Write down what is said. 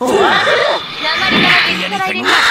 おまる鉛から水から入ります。